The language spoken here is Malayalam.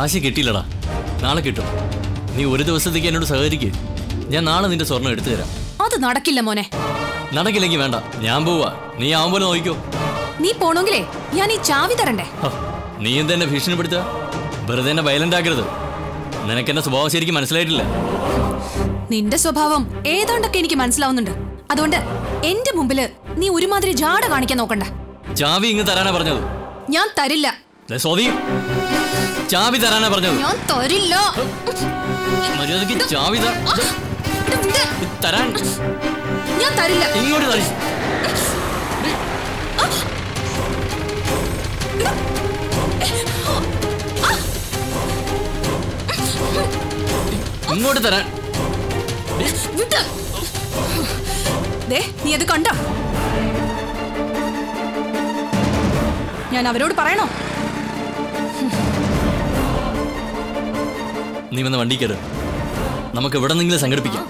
കാശ് കിട്ടിയില്ലടാ. നാളെ കിട്ടും. നീ ഒരു ദിവസത്തേക്ക് എന്നോട് സഹകരിക്കേ. ഞാൻ നാളെ നിന്റെ സ്വർണം എടുത്തു തരാം. അത് നടക്കില്ല മോനെ. നടക്കില്ലെങ്കിൽ വേണ്ട. ഞാൻ പോവാ. നീ ആവും പോലെ നോക്കിക്കോ. നീ പോണെങ്കിലേ ഞാൻ ഈ ചാവി തരണ്ടേ? നീ എന്തെന്നെ ഭീഷണിപ്പെടുത്തുക വെറുതെ എന്നെ വയലന്റ് ആക്കരുത്. നിനക്കെന്റെ സ്വഭാവം ശരിക്കും മനസ്സിലായിട്ടില്ല. നിന്റെ സ്വഭാവം ഏതാണ്ടൊക്കെ എനിക്ക് മനസ്സിലാവുന്നുണ്ട്. അതുകൊണ്ട് എന്റെ മുമ്പിൽ നീ ഒരുമാതിരി ജാട കാണിക്കാൻ നോക്കണ്ട. ചാവി ഇങ്ങ് തരാനാ പറഞ്ഞത്. ഞാൻ തരില്ല. ചാവി തരാനാ പറഞ്ഞത്. ഞാൻ തരില്ല. മര്യാദയ്ക്ക് ചാവി. തരാൻ. ഞാൻ തരില്ല. ഇങ്ങോട്ട് തരി. ഇങ്ങോട്ട് തരാൻ. നീ അത് കണ്ടോ? ഞാൻ അവരോട് പറയണോ? നീ വന്ന് വണ്ടി നമുക്ക് എവിടെ നിന്നെങ്കിലും സംഘടിപ്പിക്കാം.